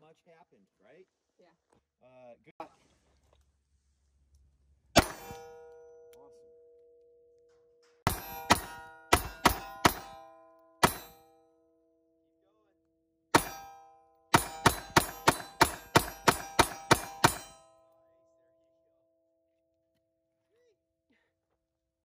not much happened, right? Yeah.